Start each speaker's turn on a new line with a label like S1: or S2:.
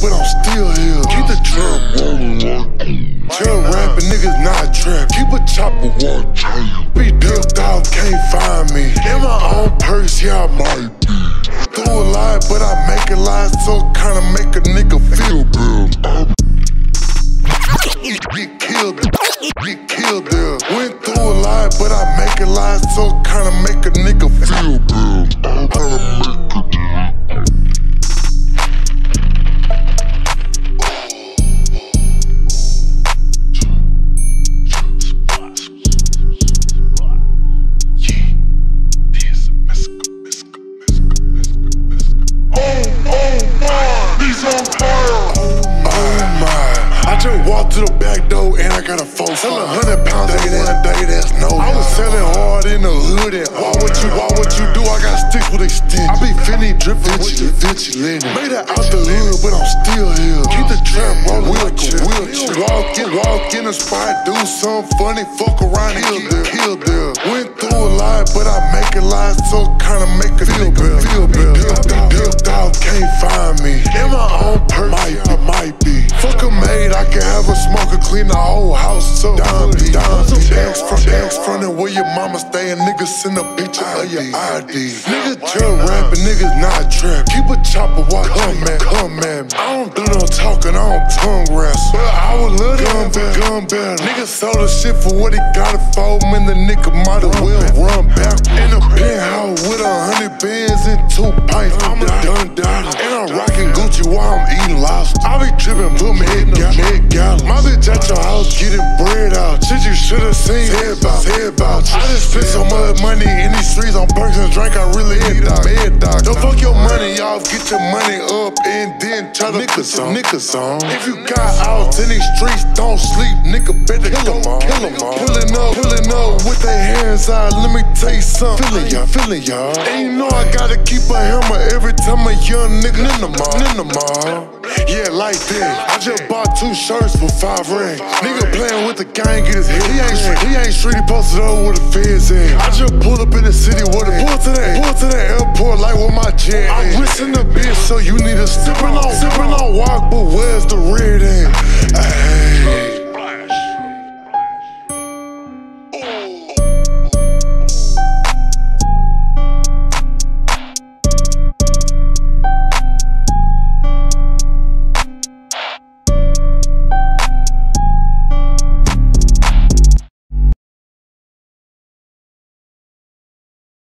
S1: but I'm still here. Keep the trap rolling. Tell rapping niggas not trap. Keep a chopper one. Be dipped out, can't find me. In my own purse, yeah, I might be. Through a lie, but I make it lie, so kinda make a nigga feel good. Get killed, get killed there. Went through a lie, but I make it lie, so kinda make a nigga feel good. Kinda Oh my. I just walked to the back door and I got a phone. Sell a hundred pounds in one day, that's no. I was selling hard in the hood and why would you, why would you do? I got sticks with extensions. I be finny dripping with the vigilant. Made it out the hood, but I'm still here. Keep the trap rolling like a wheelchair. Walk in, walk in a spot, do something funny, fuck around kill there. Kill there. Went through a lie, but I make it lie, so kinda make it feel better. Feel better. Dipped out, can't Ask front, ask front and where your mama stay, and niggas send a picture of your ID. Niggas just rapping, niggas not trap. Keep a chopper, walk, come at, come me. I don't do no talking, I don't tongue wrestle. But I would love to gun better, gun better. Niggas sold the shit for what he got it for, man, the nigga might as well house getting bread out. Shit you should've seen. Say about, say about. I just spent so much money in these streets on perks and drink. I really need a med doc. Don't fuck your money off, get your money up and then try to put some niggas on. If you got out in these streets, don't sleep, nigga. Better kill 'em all. Kill 'em all. Pulling up, pulling up with their hands out. Let me tell you something. Feeling y'all, feeling y'all. And you know I gotta keep a hammer every time a young nigga in the mall. In the mall. Yeah, like that. I just two shirts for five racks. Nigga playing with the gang, get his head. He ain't he ain't street, he posted up with the feds in. I just pulled up in the city with it. Pull to the, pull to the airport like with my jet. I'm risking the bitch, so you need a sipping on, sipping on walk, but where's the red at? Hey.